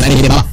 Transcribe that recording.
来你给你妈